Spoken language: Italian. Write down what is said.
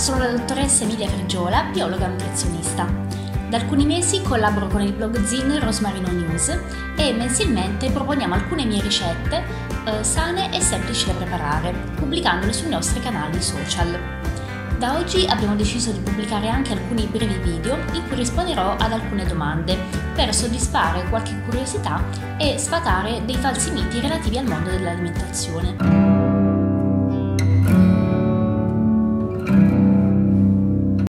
sono la dottoressa Emilia Frigiola, biologa nutrizionista. Da alcuni mesi collaboro con il blog Zin Rosmarino News e mensilmente proponiamo alcune mie ricette eh, sane e semplici da preparare, pubblicandole sui nostri canali social. Da oggi abbiamo deciso di pubblicare anche alcuni brevi video in cui risponderò ad alcune domande per soddisfare qualche curiosità e sfatare dei falsi miti relativi al mondo dell'alimentazione.